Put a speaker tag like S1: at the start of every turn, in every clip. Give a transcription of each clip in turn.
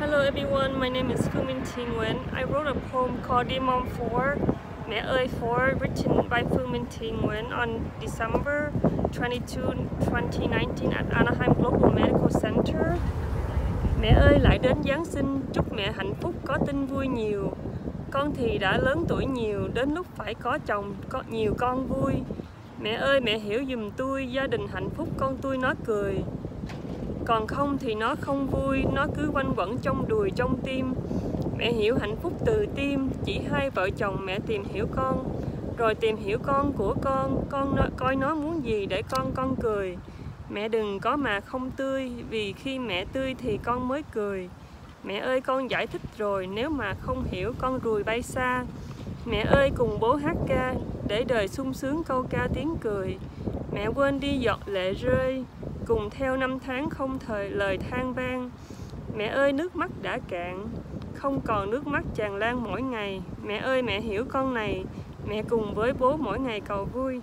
S1: Hello everyone, my name is Phương Minh Thi Nguyen. I wrote a poem called Dear Mom 4, Mẹ ơi 4, written by Phương Minh Thi Nguyen on December 22, 2019 at Anaheim Global Medical Center. Mẹ ơi lại đến Giáng sinh, chúc mẹ hạnh phúc có tin vui nhiều. Con thì đã lớn tuổi nhiều, đến lúc phải có chồng, có nhiều con vui. Mẹ ơi mẹ hiểu dùm tôi, gia đình hạnh phúc con tôi nó cười còn không thì nó không vui nó cứ quanh quẩn trong đùi trong tim. Mẹ hiểu hạnh phúc từ tim chỉ hai vợ chồng mẹ tìm hiểu con. Rồi tìm hiểu con của con con nó, coi nó muốn gì để con con cười. Mẹ đừng có mà không tươi vì khi mẹ tươi thì con mới cười. Mẹ ơi con giải thích rồi nếu mà không hiểu con rùi bay xa. Mẹ ơi cùng bố hát ca để đời sung sướng câu ca tiếng cười. Mẹ quên đi giọt lệ rơi cùng theo năm tháng không thời lời than vang mẹ ơi nước mắt đã cạn không còn nước mắt tràn lan mỗi ngày mẹ ơi mẹ hiểu con này mẹ cùng với bố mỗi ngày cầu vui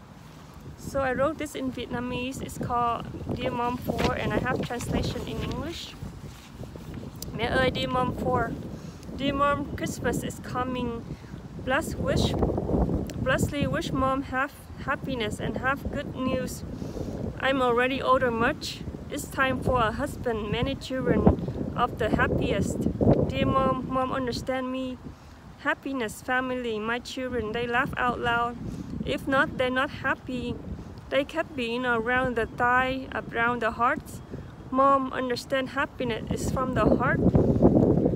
S1: So I wrote this in Vietnamese. It's called Dear Mom 4 and I have translation in English. Mẹ ơi, dear mom 4. Dear mom, Christmas is coming. Bless wish, blessedly wish mom have happiness and have good news. I'm already older much. It's time for a husband, many children of the happiest. Dear mom, mom understand me. Happiness, family, my children, they laugh out loud. If not, they're not happy. They kept being around the thigh, around the hearts. Mom, understand happiness is from the heart.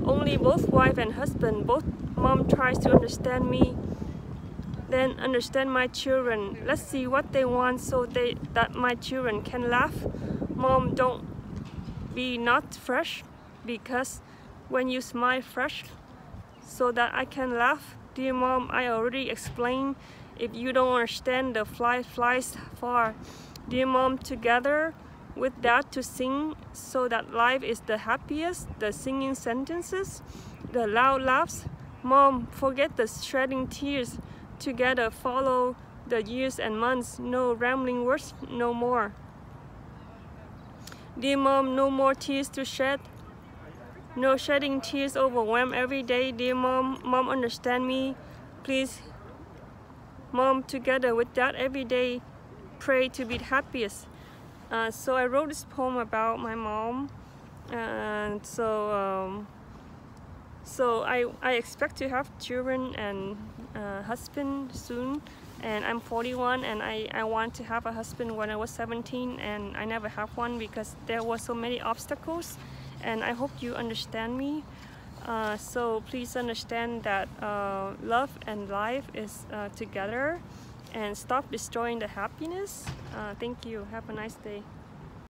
S1: Only both wife and husband, both mom tries to understand me then understand my children. Let's see what they want so they that my children can laugh. Mom, don't be not fresh because when you smile fresh so that I can laugh. Dear mom, I already explained if you don't understand the fly flies far. Dear mom, together with that to sing so that life is the happiest, the singing sentences, the loud laughs. Mom, forget the shedding tears together follow the years and months, no rambling words, no more. Dear mom, no more tears to shed. No shedding tears overwhelm every day. Dear mom, mom understand me. Please, mom, together with that every day, pray to be happiest. Uh, so I wrote this poem about my mom. And so um, so I, I expect to have children and uh, husband soon and I'm 41 and I, I want to have a husband when I was 17 and I never have one because there were so many obstacles and I hope you understand me. Uh, so please understand that uh, love and life is uh, together and stop destroying the happiness. Uh, thank you. Have a nice day.